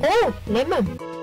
Oh, lemon.